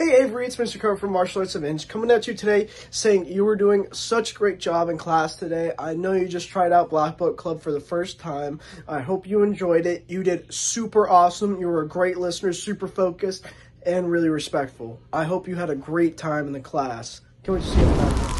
Hey Avery, it's Mr. Crow from Martial Arts of Inch coming at you today saying you were doing such a great job in class today. I know you just tried out Black Book Club for the first time. I hope you enjoyed it. You did super awesome. You were a great listener, super focused, and really respectful. I hope you had a great time in the class. Can we just see it